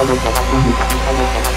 Gracias.